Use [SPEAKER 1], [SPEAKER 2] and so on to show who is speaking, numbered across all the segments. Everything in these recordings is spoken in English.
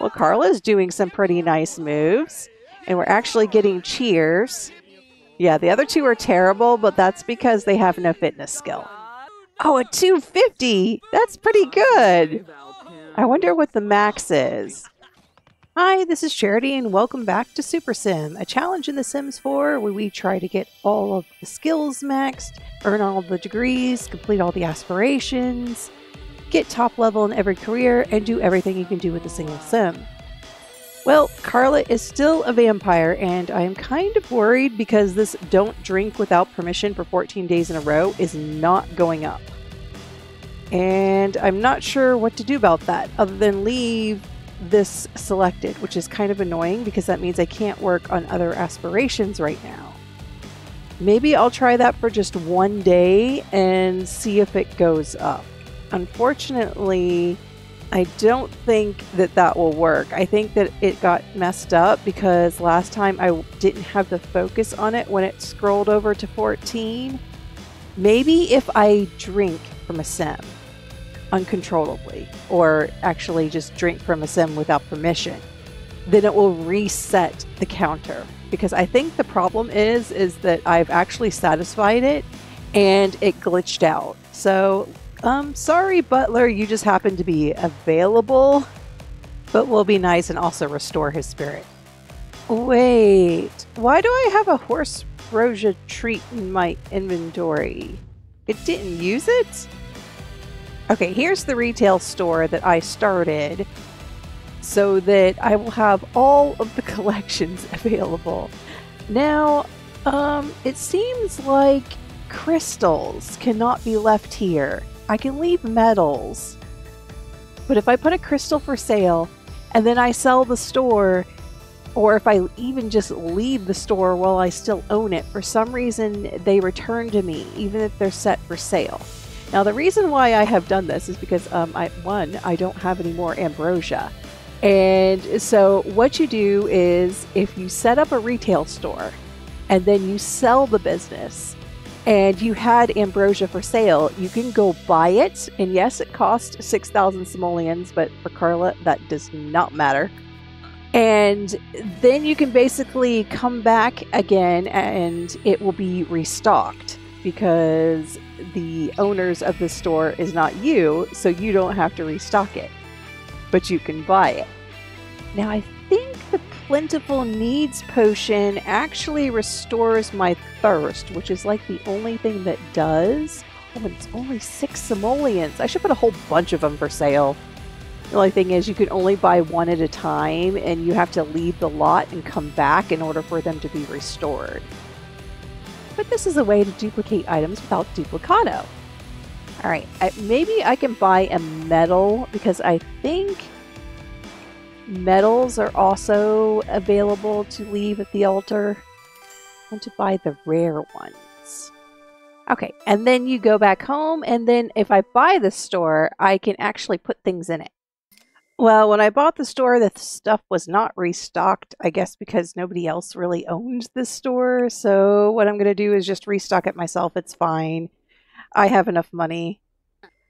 [SPEAKER 1] Well, Carla's doing some pretty nice moves, and we're actually getting cheers. Yeah, the other two are terrible, but that's because they have no fitness skill. Oh, a 250! That's pretty good! I wonder what the max is. Hi, this is Charity, and welcome back to Super Sim, a challenge in The Sims 4 where we try to get all of the skills maxed, earn all the degrees, complete all the aspirations, get top level in every career, and do everything you can do with a single sim. Well, Carla is still a vampire, and I am kind of worried because this don't drink without permission for 14 days in a row is not going up. And I'm not sure what to do about that other than leave this selected, which is kind of annoying because that means I can't work on other aspirations right now. Maybe I'll try that for just one day and see if it goes up. Unfortunately, I don't think that that will work. I think that it got messed up because last time I didn't have the focus on it when it scrolled over to 14. Maybe if I drink from a sim uncontrollably, or actually just drink from a sim without permission, then it will reset the counter. Because I think the problem is is that I've actually satisfied it and it glitched out. So, um, sorry, Butler, you just happen to be available, but we'll be nice and also restore his spirit. Wait, why do I have a horse Roja treat in my inventory? It didn't use it? Okay, here's the retail store that I started so that I will have all of the collections available. Now, um, it seems like crystals cannot be left here. I can leave metals. But if I put a crystal for sale and then I sell the store, or if I even just leave the store while I still own it, for some reason they return to me, even if they're set for sale. Now, the reason why I have done this is because, um, I, one, I don't have any more ambrosia. And so, what you do is if you set up a retail store and then you sell the business and you had ambrosia for sale, you can go buy it. And yes, it cost 6,000 simoleons, but for Carla, that does not matter. And then you can basically come back again and it will be restocked because the owners of the store is not you, so you don't have to restock it, but you can buy it. Now, I think the Plentiful Needs potion actually restores my thirst, which is like the only thing that does. Oh, it's only six simoleons. I should put a whole bunch of them for sale. The only thing is, you can only buy one at a time, and you have to leave the lot and come back in order for them to be restored but this is a way to duplicate items without duplicato. Alright, maybe I can buy a medal because I think medals are also available to leave at the altar. and to buy the rare ones. Okay, and then you go back home, and then if I buy the store, I can actually put things in it. Well, when I bought the store, the stuff was not restocked, I guess because nobody else really owned the store. So, what I'm going to do is just restock it myself. It's fine. I have enough money.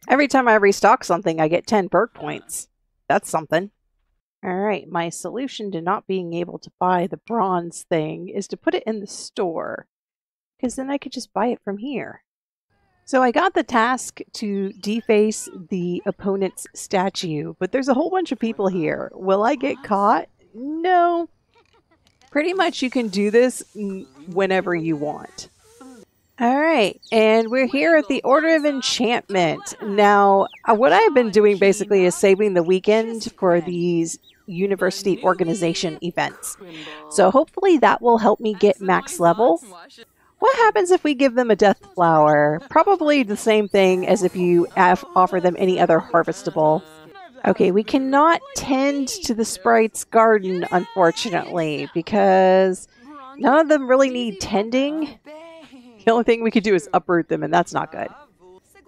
[SPEAKER 1] Every time I restock something, I get 10 perk points. That's something. All right, my solution to not being able to buy the bronze thing is to put it in the store, because then I could just buy it from here. So I got the task to deface the opponent's statue, but there's a whole bunch of people here. Will I get caught? No. Pretty much you can do this whenever you want. All right, and we're here at the Order of Enchantment. Now, uh, what I've been doing basically is saving the weekend for these university organization events. So hopefully that will help me get max level. What happens if we give them a death flower? Probably the same thing as if you offer them any other harvestable. Okay, we cannot tend to the sprite's garden, unfortunately, because none of them really need tending. The only thing we could do is uproot them, and that's not good.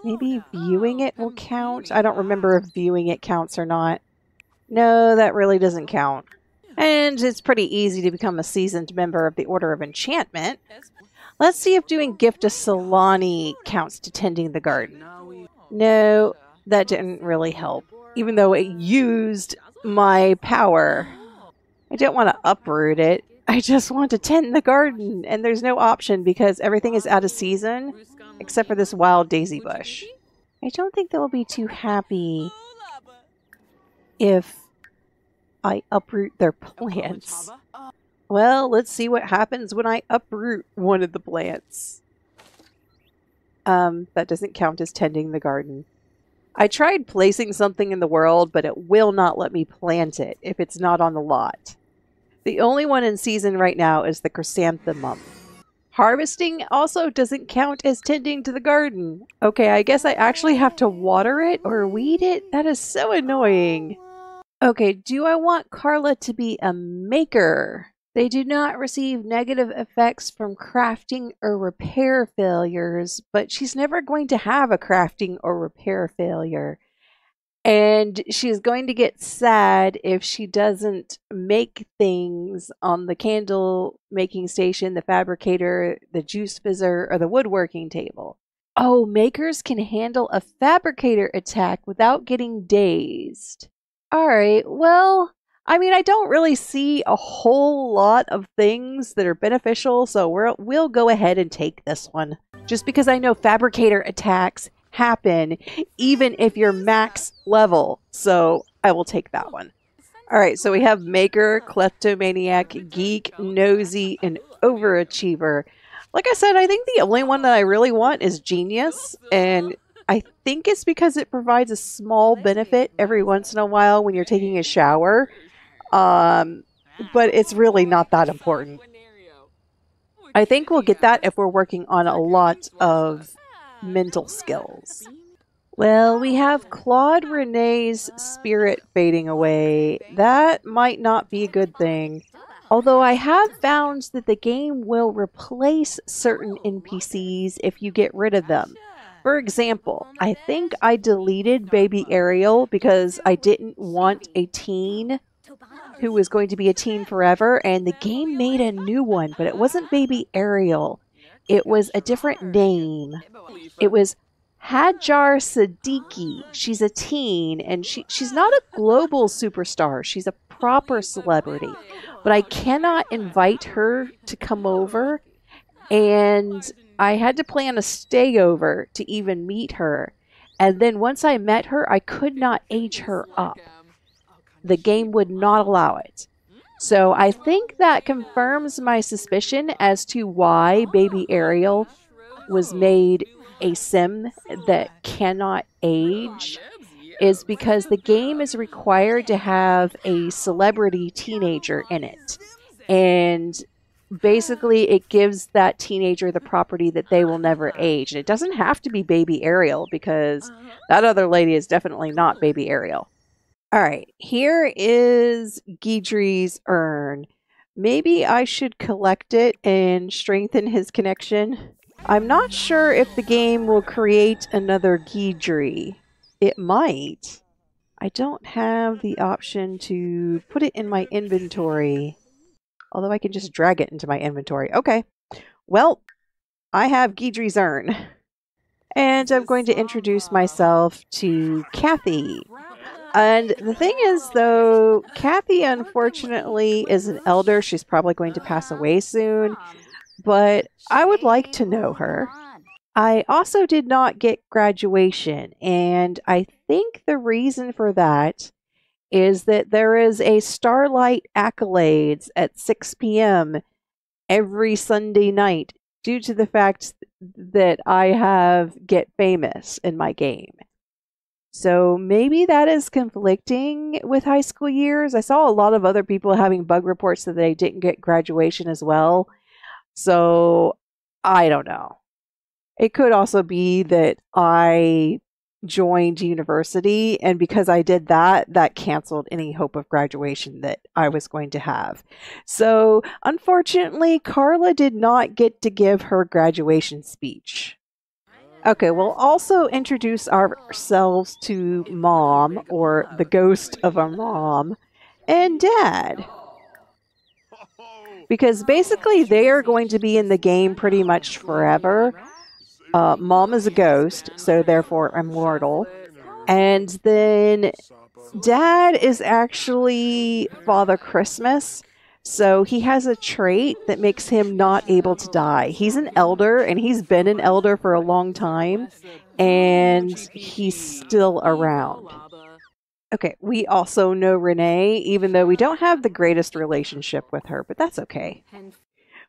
[SPEAKER 1] Maybe viewing it will count? I don't remember if viewing it counts or not. No, that really doesn't count. And it's pretty easy to become a seasoned member of the Order of Enchantment. Let's see if doing gift to Sulani counts to tending the garden. No, that didn't really help. Even though it used my power. I don't want to uproot it. I just want to tend the garden, and there's no option because everything is out of season except for this wild daisy bush. I don't think they'll be too happy if I uproot their plants. Well, let's see what happens when I uproot one of the plants. Um, that doesn't count as tending the garden. I tried placing something in the world, but it will not let me plant it if it's not on the lot. The only one in season right now is the chrysanthemum. Harvesting also doesn't count as tending to the garden. Okay, I guess I actually have to water it or weed it? That is so annoying. Okay, do I want Carla to be a maker? They do not receive negative effects from crafting or repair failures, but she's never going to have a crafting or repair failure. And she's going to get sad if she doesn't make things on the candle making station, the fabricator, the juice fizzer, or the woodworking table. Oh, makers can handle a fabricator attack without getting dazed. All right, well, I mean, I don't really see a whole lot of things that are beneficial, so we we'll go ahead and take this one. Just because I know fabricator attacks happen even if you're max level, so I will take that one. All right, so we have Maker, Kleptomaniac, Geek, Nosy, and Overachiever. Like I said, I think the only one that I really want is Genius, and I think it's because it provides a small benefit every once in a while when you're taking a shower. Um, but it's really not that important. I think we'll get that if we're working on a lot of mental skills. Well, we have Claude Renee's spirit fading away. That might not be a good thing. Although I have found that the game will replace certain NPCs if you get rid of them. For example, I think I deleted Baby Ariel because I didn't want a teen who was going to be a teen forever, and the game made a new one, but it wasn't Baby Ariel. It was a different name. It was Hajar Siddiqui. She's a teen, and she, she's not a global superstar. She's a proper celebrity. But I cannot invite her to come over, and I had to plan a stay over to even meet her. And then once I met her, I could not age her up the game would not allow it. So I think that confirms my suspicion as to why Baby Ariel was made a sim that cannot age is because the game is required to have a celebrity teenager in it. And basically it gives that teenager the property that they will never uh-huh. age. And it doesn't have to be baby Ariel because uh-huh. that other lady is definitely not baby Ariel. All right, here is Guidry's urn. Maybe I should collect it and strengthen his connection. I'm not sure if the game will create another Guidry. It might. I don't have the option to put it in my inventory. Although I can just drag it into my inventory. Okay. Well, I have Guidry's urn. And I'm going to introduce myself to Kathy. And the thing is, though, Kathy unfortunately is an elder. She's probably going to pass away soon, but I would like to know her. I also did not get graduation, and I think the reason for that is that there is a Starlight Accolades at 6 p.m. every Sunday night due to the fact that I have Get Famous in my game. So maybe that is conflicting with high school years. I saw a lot of other people having bug reports that they didn't get graduation as well. So I don't know. It could also be that I joined university and because I did that that canceled any hope of graduation that I was going to have. So unfortunately Carla did not get to give her graduation speech. Okay, we'll also introduce ourselves to mom, or the ghost of a mom, and dad. Because basically, they are going to be in the game pretty much forever. Uh, mom is a ghost, so therefore immortal. And then Dad is actually Father Christmas. So he has a trait that makes him not able to die. He's an elder and he's been an elder for a long time and he's still around. Okay, we also know Renee, even though we don't have the greatest relationship with her, but that's okay.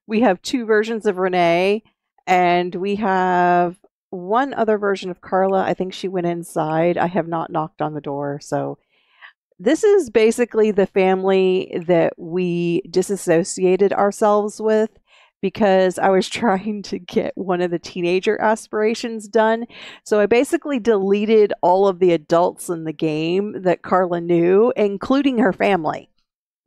[SPEAKER 1] We have two versions of Renee and we have one other version of Carla. I think she went inside. I have not knocked on the door, so this is basically the family that we disassociated ourselves with because I was trying to get one of the teenager aspirations done. So I basically deleted all of the adults in the game that Carla knew, including her family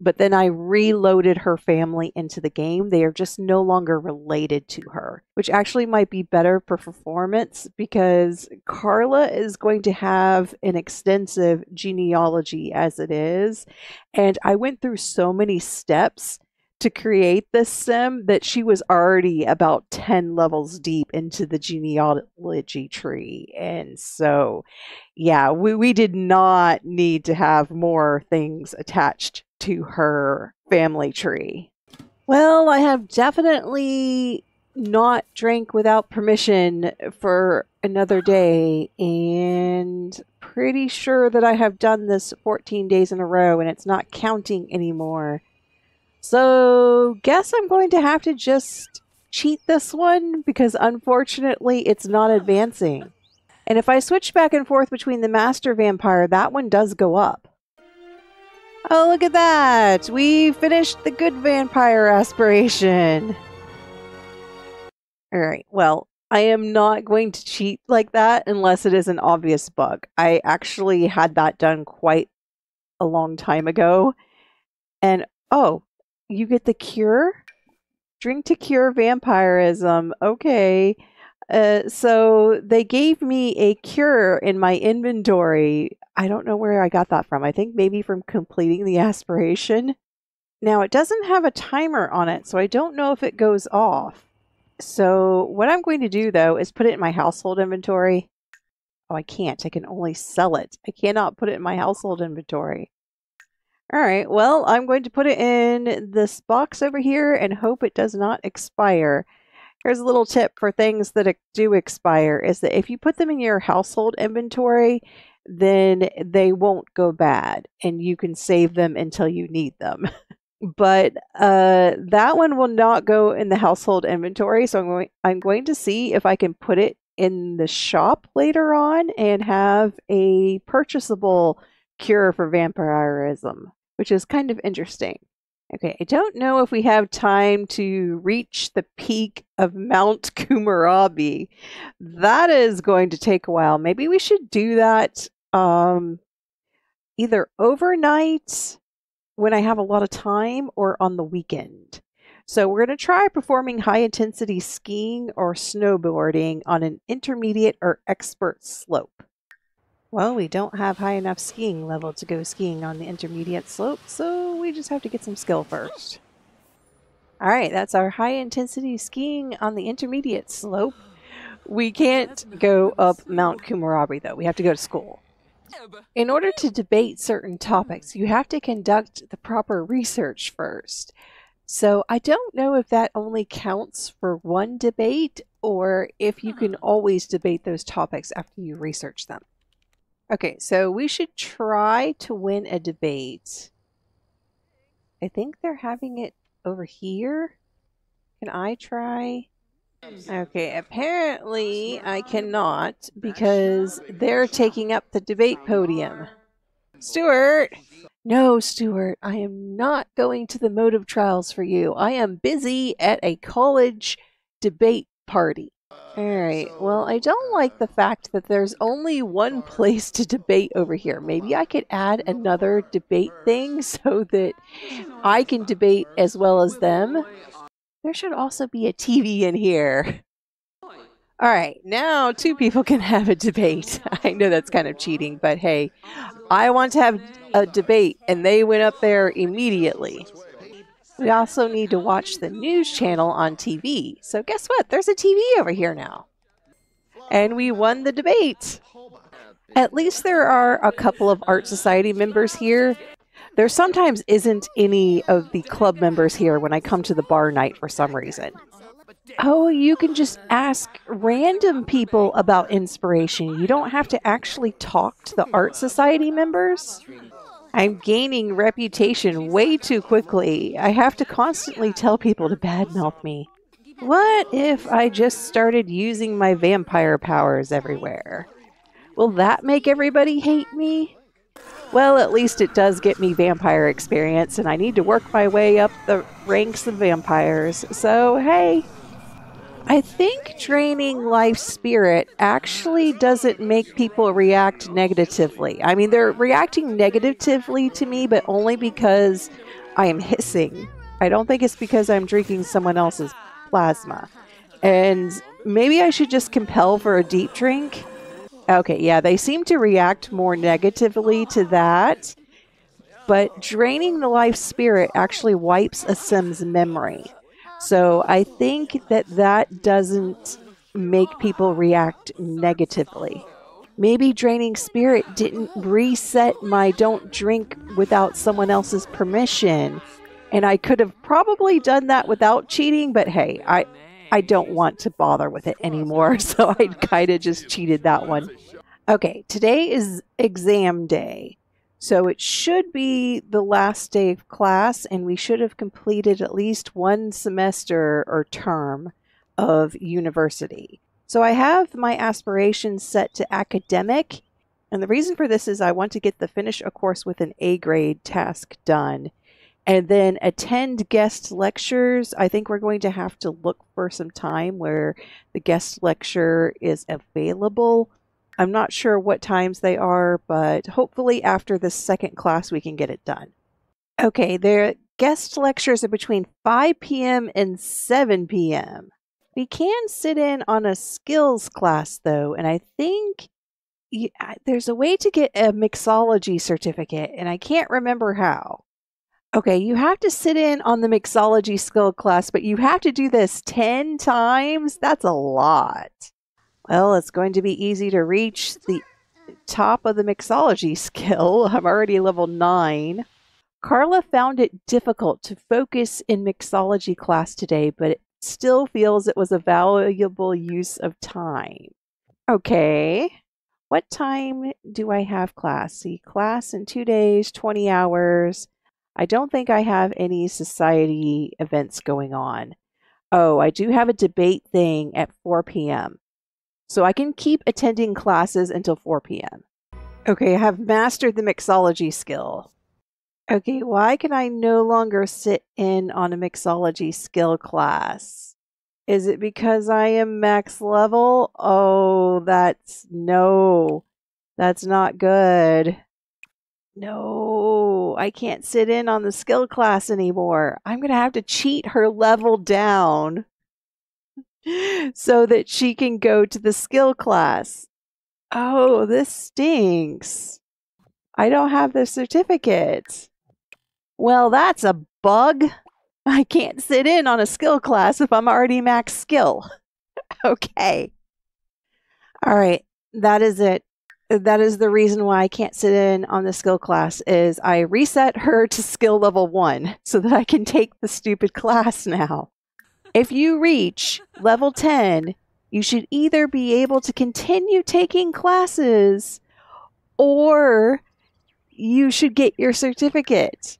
[SPEAKER 1] but then I reloaded her family into the game. They are just no longer related to her, which actually might be better for performance because Carla is going to have an extensive genealogy as it is. And I went through so many steps to create this sim that she was already about 10 levels deep into the genealogy tree. And so, yeah, we, we did not need to have more things attached to her family tree. Well, I have definitely not drank without permission for another day and pretty sure that I have done this 14 days in a row and it's not counting anymore. So, guess I'm going to have to just cheat this one because unfortunately it's not advancing. And if I switch back and forth between the Master Vampire, that one does go up. Oh, look at that! We finished the good vampire aspiration! Alright, well, I am not going to cheat like that unless it is an obvious bug. I actually had that done quite a long time ago. And, oh, you get the cure? Drink to cure vampirism. Okay. Uh, so they gave me a cure in my inventory. I don't know where I got that from. I think maybe from completing the aspiration. Now, it doesn't have a timer on it, so I don't know if it goes off. So, what I'm going to do though is put it in my household inventory. Oh, I can't. I can only sell it. I cannot put it in my household inventory. All right, well, I'm going to put it in this box over here and hope it does not expire. Here's a little tip for things that do expire is that if you put them in your household inventory, then they won't go bad and you can save them until you need them. but uh, that one will not go in the household inventory. So I'm going, I'm going to see if I can put it in the shop later on and have a purchasable cure for vampirism, which is kind of interesting. Okay, I don't know if we have time to reach the peak of Mount Komorebi. That is going to take a while. Maybe we should do that um, either overnight when I have a lot of time or on the weekend. So we're going to try performing high intensity skiing or snowboarding on an intermediate or expert slope. Well, we don't have high enough skiing level to go skiing on the intermediate slope, so we just have to get some skill first. Alright, that's our high intensity skiing on the intermediate slope. We can't go up Mount Komorebi though, we have to go to school. In order to debate certain topics, you have to conduct the proper research first. So I don't know if that only counts for one debate or if you can always debate those topics after you research them. Okay, so we should try to win a debate. I think they're having it over here. Can I try? Okay, apparently I cannot because they're taking up the debate podium. Stuart! No, Stuart, I am not going to the motive trials for you. I am busy at a college debate party. Alright, well, I don't like the fact that there's only one place to debate over here. Maybe I could add another debate thing so that I can debate as well as them. There should also be a TV in here. Alright, now two people can have a debate. I know that's kind of cheating, but hey, I want to have a debate, and they went up there immediately. We also need to watch the news channel on TV. So guess what? There's a TV over here now. And we won the debate. At least there are a couple of Art Society members here. There sometimes isn't any of the club members here when I come to the bar night for some reason. Oh, you can just ask random people about inspiration. You don't have to actually talk to the Art Society members. I'm gaining reputation way too quickly. I have to constantly tell people to badmouth me. What if I just started using my vampire powers everywhere? Will that make everybody hate me? Well, at least it does get me vampire experience, and I need to work my way up the ranks of vampires. So, hey, I think draining life spirit actually doesn't make people react negatively. I mean, they're reacting negatively to me, but only because I am hissing. I don't think it's because I'm drinking someone else's plasma. And maybe I should just compel for a deep drink. Okay, yeah, they seem to react more negatively to that. But draining the life spirit actually wipes a Sim's memory. So I think that that doesn't make people react negatively. Maybe draining spirit didn't reset my don't drink without someone else's permission. And I could have probably done that without cheating, but hey, I I don't want to bother with it anymore, so I kind of just cheated that one. Okay, today is exam day. So it should be the last day of class, and we should have completed at least one semester or term of university. So I have my aspirations set to academic, and the reason for this is I want to get the finish a course with an A grade task done. And then attend guest lectures. I think we're going to have to look for some time where the guest lecture is available I'm not sure what times they are, but hopefully after the second class we can get it done. Okay, their guest lectures are between 5 p.m. and 7 p.m. We can sit in on a skills class though, and I think you, there's a way to get a mixology certificate, and I can't remember how. Okay, you have to sit in on the mixology skill class, but you have to do this 10 times? That's a lot. Well, it's going to be easy to reach the top of the mixology skill. I'm already level 9. Carla found it difficult to focus in mixology class today, but it still feels it was a valuable use of time. Okay. What time do I have class? See, class in two days, 20 hours. I don't think I have any society events going on. Oh, I do have a debate thing at 4 p.m. So I can keep attending classes until 4 p.m. Okay, I have mastered the mixology skill. Okay, why can I no longer sit in on a mixology skill class? Is it because I am max level? Oh, that's no. That's not good. No, I can't sit in on the skill class anymore. I'm going to have to cheat her level down so that she can go to the skill class. Oh, this stinks. I don't have the certificate. Well, that's a bug. I can't sit in on a skill class if I'm already max skill. okay. All right. That is it. That is the reason why I can't sit in on the skill class is I reset her to skill level 1 so that I can take the stupid class now. If you reach level 10, you should either be able to continue taking classes or you should get your certificate.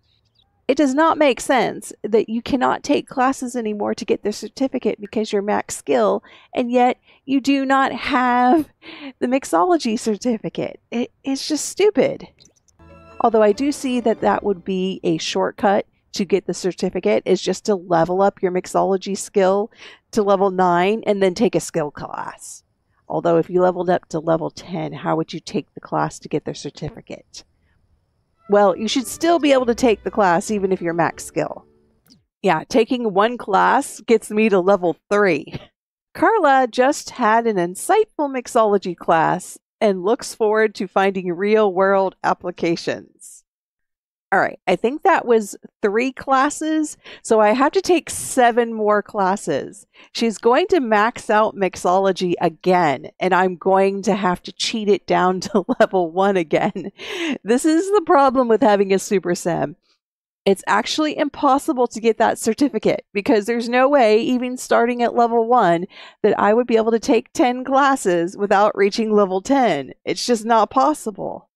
[SPEAKER 1] It does not make sense that you cannot take classes anymore to get the certificate because you're max skill, and yet you do not have the mixology certificate. It, it's just stupid. Although I do see that that would be a shortcut to get the certificate is just to level up your mixology skill to level 9 and then take a skill class. Although if you leveled up to level 10, how would you take the class to get the certificate? Well, you should still be able to take the class even if you're max skill. Yeah, taking one class gets me to level 3. Carla just had an insightful mixology class and looks forward to finding real world applications. All right, I think that was three classes. So I have to take seven more classes. She's going to max out mixology again, and I'm going to have to cheat it down to level one again. This is the problem with having a super sim. It's actually impossible to get that certificate because there's no way, even starting at level one, that I would be able to take 10 classes without reaching level 10. It's just not possible.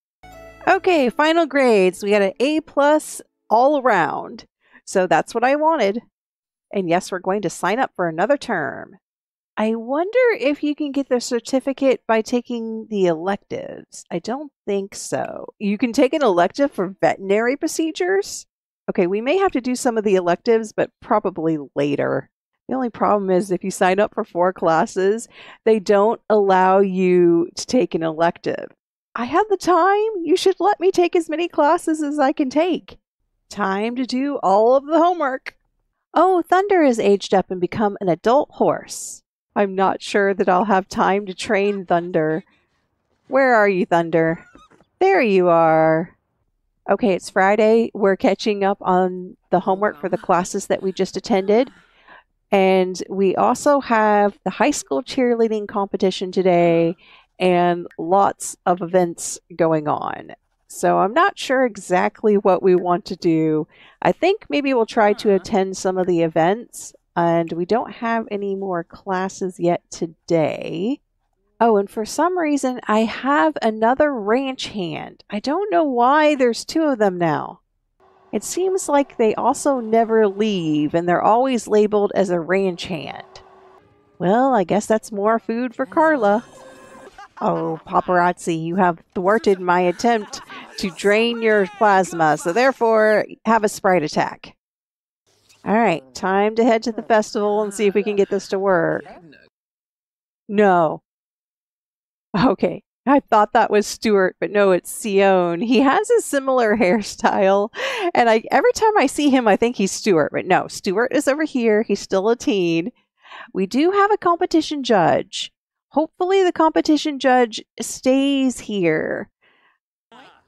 [SPEAKER 1] Okay, final grades. We got an A plus all around. So that's what I wanted. And yes, we're going to sign up for another term. I wonder if you can get the certificate by taking the electives. I don't think so. You can take an elective for veterinary procedures. Okay, we may have to do some of the electives, but probably later. The only problem is if you sign up for four classes, they don't allow you to take an elective. I have the time. You should let me take as many classes as I can take. Time to do all of the homework. Oh, Thunder has aged up and become an adult horse. I'm not sure that I'll have time to train Thunder. Where are you, Thunder? There you are. Okay, it's Friday. We're catching up on the homework for the classes that we just attended. And we also have the high school cheerleading competition today and lots of events going on. So I'm not sure exactly what we want to do. I think maybe we'll try to uh-huh. attend some of the events, and we don't have any more classes yet today. Oh, and for some reason, I have another ranch hand. I don't know why there's two of them now. It seems like they also never leave, and they're always labeled as a ranch hand. Well, I guess that's more food for Carla. Oh, paparazzi, you have thwarted my attempt to drain your plasma, so therefore have a sprite attack. All right, time to head to the festival and see if we can get this to work. No. Okay, I thought that was Stuart, but no, it's Sion. He has a similar hairstyle, and I every time I see him, I think he's Stuart, but no, Stuart is over here. He's still a teen. We do have a competition judge hopefully the competition judge stays here.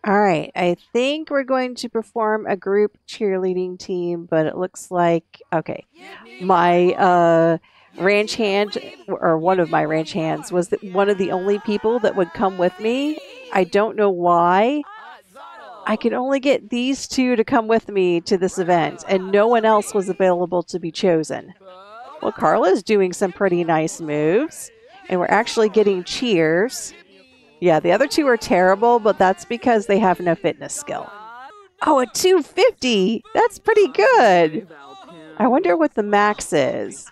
[SPEAKER 1] All right, I think we're going to perform a group cheerleading team, but it looks like okay. My uh, ranch hand, or one of my ranch hands, was one of the only people that would come with me. I don't know why. I could only get these two to come with me to this event, and no one else was available to be chosen. Well, Carla's doing some pretty nice moves and we're actually getting cheers. Yeah, the other two are terrible, but that's because they have no fitness skill. Oh, a 250! That's pretty good! I wonder what the max is.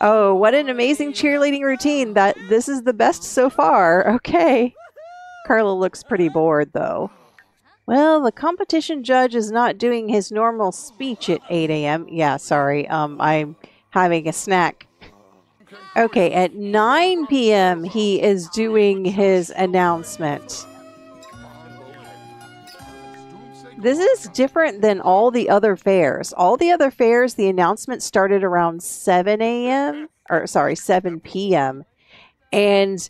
[SPEAKER 1] Oh, what an amazing cheerleading routine. That this is the best so far. Okay. Carla looks pretty bored though. Well, the competition judge is not doing his normal speech at 8 a.m. Yeah, sorry. Um, I'm having a snack Okay, at 9 p.m., he is doing his announcement. This is different than all the other fairs. All the other fairs, the announcement started around 7 a.m. or sorry, 7 p.m. And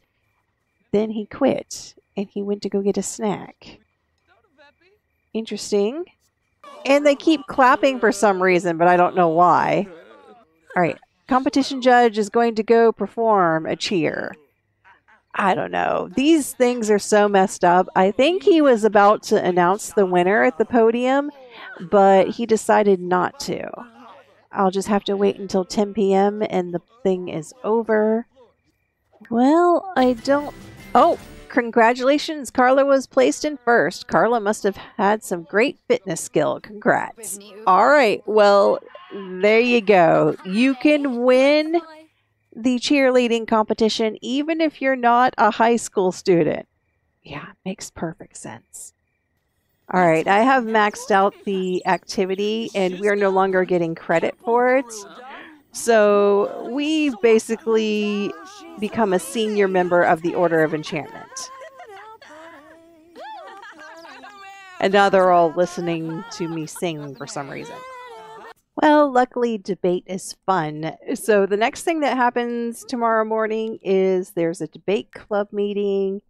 [SPEAKER 1] then he quit and he went to go get a snack. Interesting. And they keep clapping for some reason, but I don't know why. All right, competition judge is going to go perform a cheer. I don't know. These things are so messed up. I think he was about to announce the winner at the podium, but he decided not to. I'll just have to wait until 10 p.m. and the thing is over. Well, I don't. Oh, congratulations. Carla was placed in first. Carla must have had some great fitness skill. Congrats. All right. Well, there you go. You can win the cheerleading competition even if you're not a high school student. Yeah, makes perfect sense. All right, I have maxed out the activity and we're no longer getting credit for it. So we basically become a senior member of the Order of Enchantment. And now they're all listening to me sing for some reason. Well, luckily, debate is fun. So, the next thing that happens tomorrow morning is there's a debate club meeting.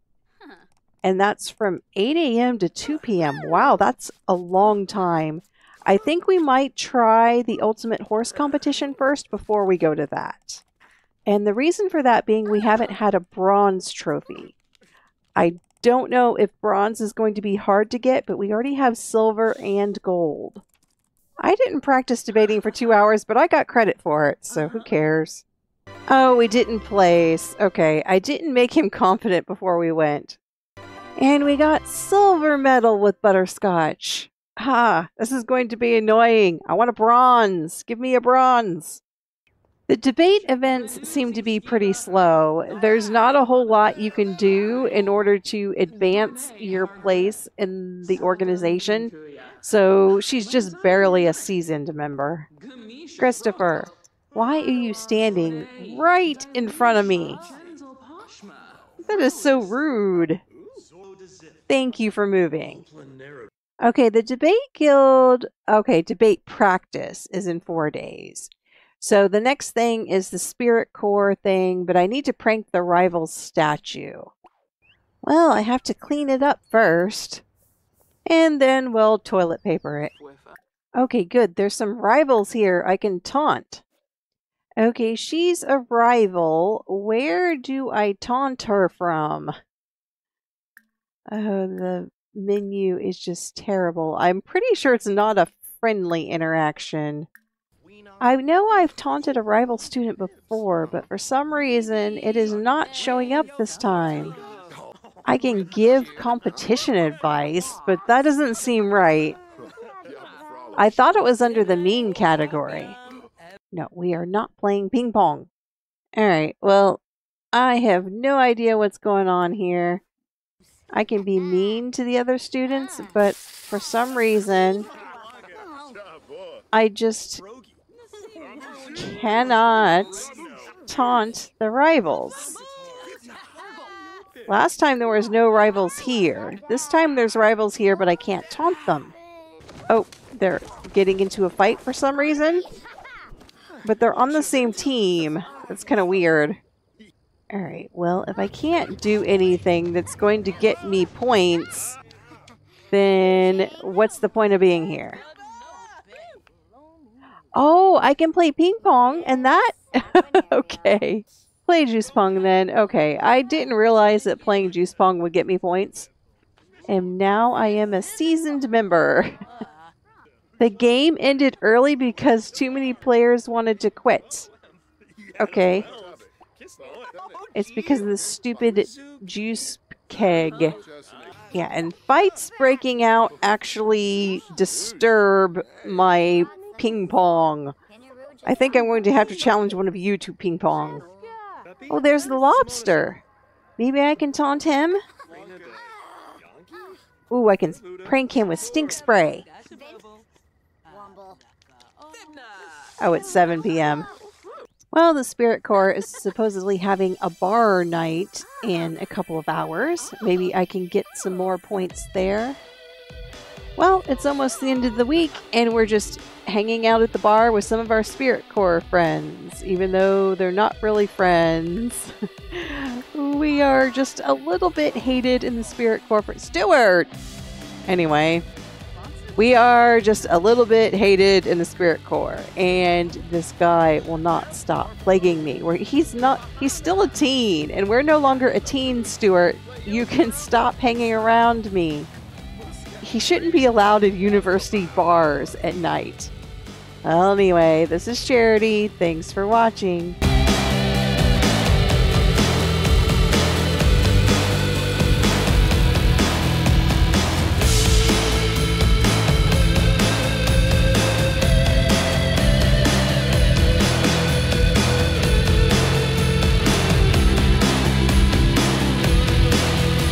[SPEAKER 1] And that's from 8 a.m. to 2 p.m. Wow, that's a long time. I think we might try the Ultimate Horse competition first before we go to that. And the reason for that being we haven't had a bronze trophy. I don't know if bronze is going to be hard to get, but we already have silver and gold. I didn't practice debating for two hours, but I got credit for it, so who cares? Oh, we didn't place. Okay, I didn't make him confident before we went. And we got silver medal with butterscotch. Ha, this is going to be annoying. I want a bronze. Give me a bronze. The debate events seem to be pretty slow. There's not a whole lot you can do in order to advance your place in the organization. So she's just barely a seasoned member. Christopher, why are you standing right in front of me? That is so rude. Thank you for moving. Okay, the debate guild, okay, debate practice is in four days. So the next thing is the Spirit Corps thing, but I need to prank the rival statue. Well, I have to clean it up first. And then we'll toilet paper it. Okay, good. There's some rivals here I can taunt. Okay, she's a rival. Where do I taunt her from? Oh, the menu is just terrible. I'm pretty sure it's not a friendly interaction. I know I've taunted a rival student before, but for some reason it is not showing up this time. I can give competition advice, but that doesn't seem right. I thought it was under the mean category. No, we are not playing ping pong. Alright, well, I have no idea what's going on here. I can be mean to the other students, but for some reason, I just cannot taunt the rivals. Last time there was no rivals here. This time there's rivals here, but I can't taunt them. Oh, they're getting into a fight for some reason? But they're on the same team. That's kind of weird. Alright, well, if I can't do anything that's going to get me points, then what's the point of being here? Oh, I can play ping pong, and that... okay. Play juice pong then. Okay, I didn't realize that playing juice pong would get me points. And now I am a seasoned member. the game ended early because too many players wanted to quit. Okay. It's because of the stupid juice keg. Yeah, and fights breaking out actually disturb my ping pong. I think I'm going to have to challenge one of you to ping pong. Oh, there's the lobster. Maybe I can taunt him? Ooh, I can prank him with stink spray. Oh, it's 7 p.m. Well, the Spirit Corps is supposedly having a bar night in a couple of hours. Maybe I can get some more points there. Well, it's almost the end of the week, and we're just hanging out at the bar with some of our Spirit Corps friends, even though they're not really friends. we are just a little bit hated in the Spirit Corps. Stuart! Anyway, we are just a little bit hated in the Spirit Corps and this guy will not stop plaguing me. Where he's not, he's still a teen, and we're no longer a teen, Stuart. You can stop hanging around me. He shouldn't be allowed in university bars at night. Well, anyway, this is Charity. Thanks for watching.